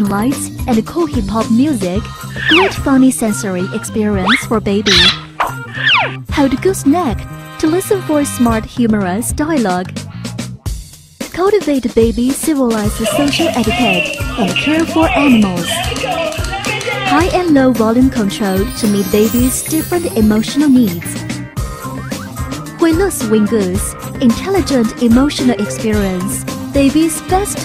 lights and cool hip hop music, great funny sensory experience for baby. Hold gooseneck to listen for smart humorous dialogue. Cultivate baby civilized social etiquette and care for animals. High and low volume control to meet baby's different emotional needs. 会乐 swing intelligent emotional experience, baby's best